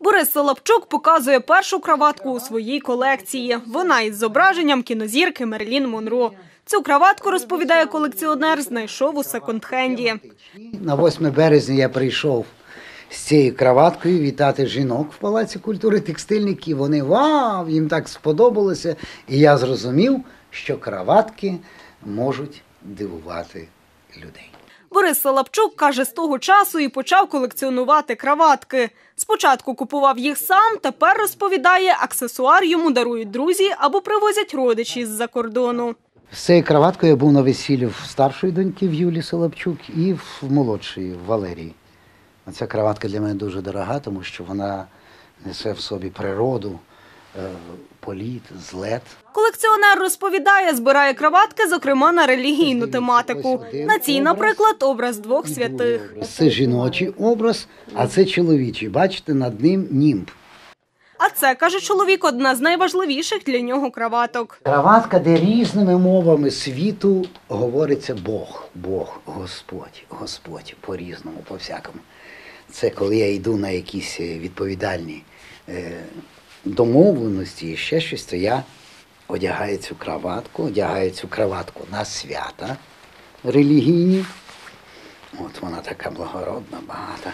Борис Соловчук показує першу краватку у своїй колекції. Вона із зображенням кінозірки Мерлін Монро. Цю краватку, розповідає колекціонер, знайшов у секонд-хенді. На 8 березня я прийшов з цією краваткою вітати жінок в Палаці культури текстильників. Вони вау, їм так сподобалося. І я зрозумів, що краватки можуть дивувати людей. Борис Салапчук каже, з того часу і почав колекціонувати краватки. Спочатку купував їх сам, тепер розповідає, аксесуар йому дарують друзі або привозять родичі з-за кордону. З цією краваткою я був на весіллі в старшої доньки в Юлі Соловчук і в молодшої в Валерії. Ця краватка для мене дуже дорога, тому що вона несе в собі природу, політ, злет. Колекціонер розповідає, збирає краватки, зокрема на релігійну тематику. На цій, наприклад, образ двох святих. Це жіночий образ, а це чоловічий. Бачите, над ним німб. А це, каже чоловік, одна з найважливіших для нього краваток. Краватка, де різними мовами світу говориться Бог, Бог, Господь, Господь по-різному, по-всякому. Це коли я йду на якісь е, відповідальні е, домовленості і ще щось, то я одягаю цю краватку, одягаю цю краватку на свята релігійні. От вона така благородна, багата.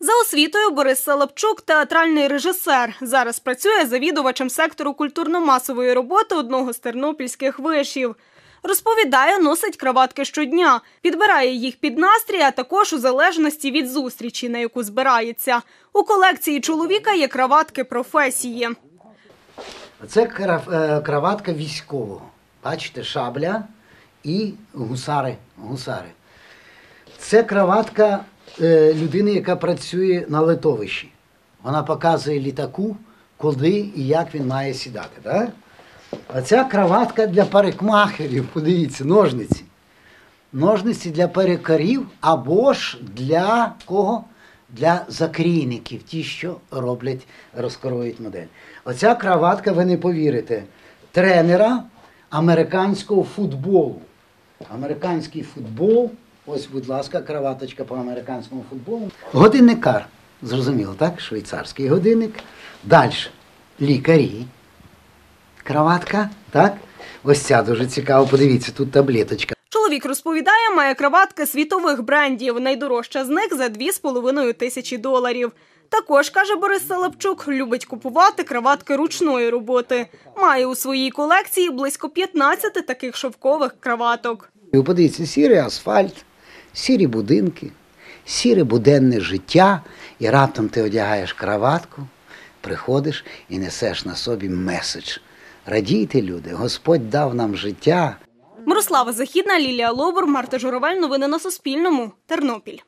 За освітою Борис Салапчук – театральний режисер. Зараз працює завідувачем сектору культурно-масової роботи одного з тернопільських вишів. Розповідає, носить краватки щодня, підбирає їх під настрій, а також у залежності від зустрічі, на яку збирається. У колекції чоловіка є краватки професії. Це е, краватка військового. Бачите, шабля і гусари. гусари. Це краватка е, людини, яка працює на литовищі. Вона показує літаку, куди і як він має сідати. Так? А ця краватка для парикмахерів, подивіться, ножниці. Ножниці для перекарів або ж для кого? Для закрійників, ті, що роблять, розкроюють модель. Оця краватка, ви не повірите, тренера американського футболу. Американський футбол. Ось, будь ласка, краваточка по американському футболу. Годинникар. Зрозуміло, так? Швейцарський годинник. Далі. Лікарі. Краватка, так? Ось ця дуже цікава. Подивіться, тут таблеточка. Чоловік розповідає, має краватки світових брендів. Найдорожча з них за 2,5 тисячі доларів. Також, каже Борис Салапчук, любить купувати краватки ручної роботи. Має у своїй колекції близько 15 таких шовкових краваток. Ви подивіться, сірий асфальт, сірі будинки, сіре буденне життя, і раптом ти одягаєш краватку, приходиш і несеш на собі меседж. Радійте, люди, Господь дав нам життя. Мирослава Західна, Лілія Лобур, Марта Журавель. Новини на Суспільному. Тернопіль.